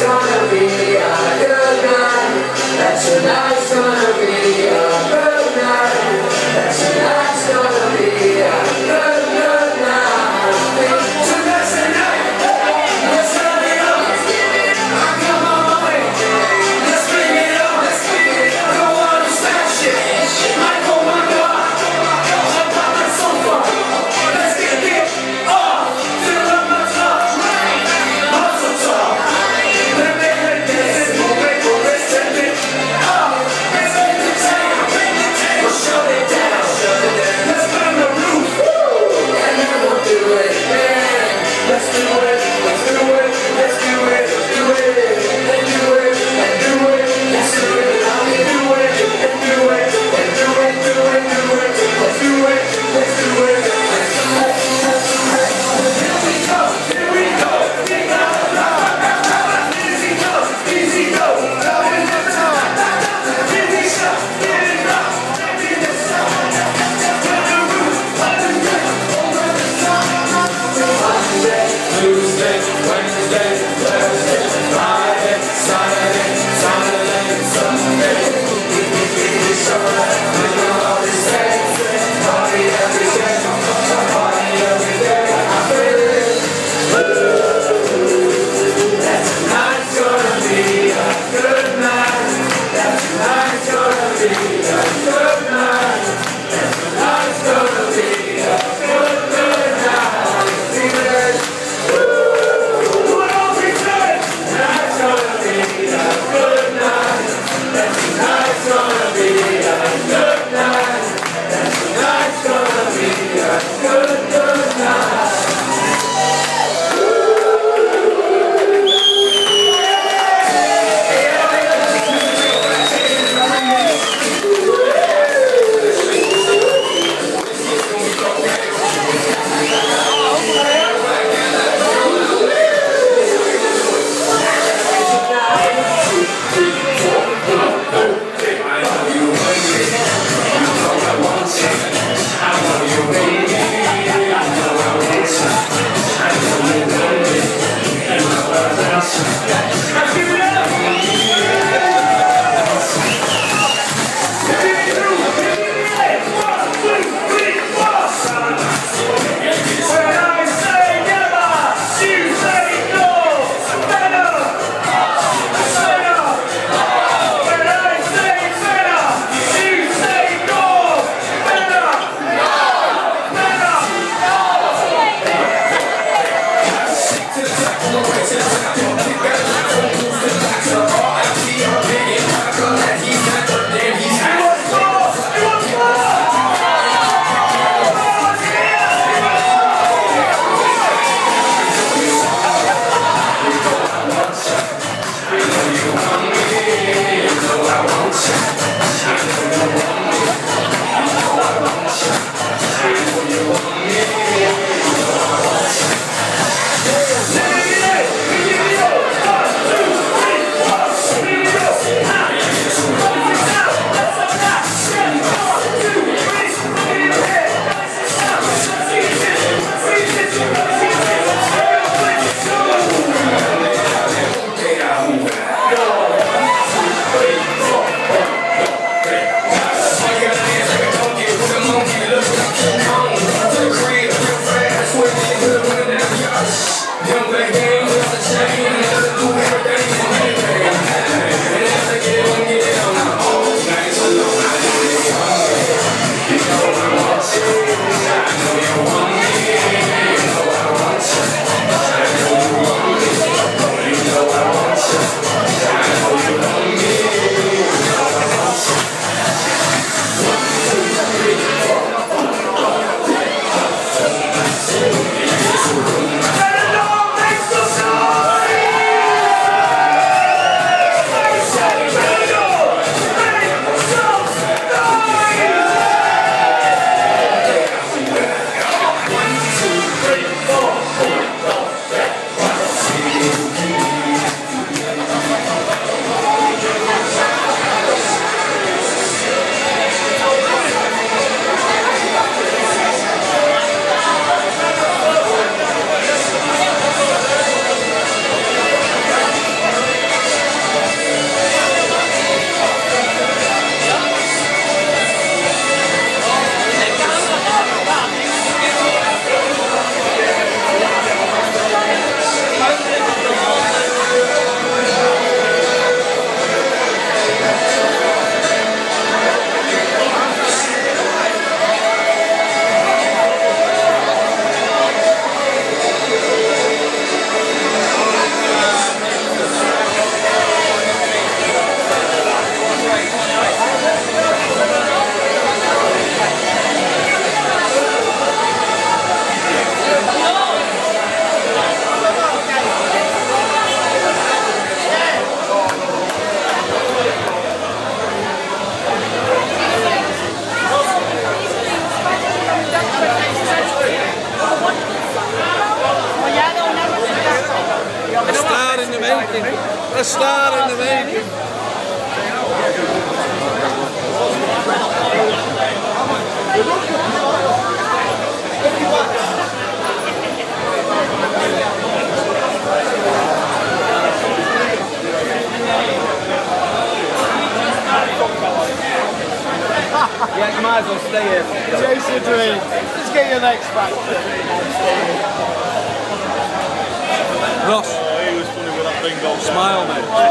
gonna be a good night. That's a nice Mas Yeah, you might as well stay here. Chase your dream. Let's get your next factor. Ross, oh, He was funny with that bingo. smile, mate.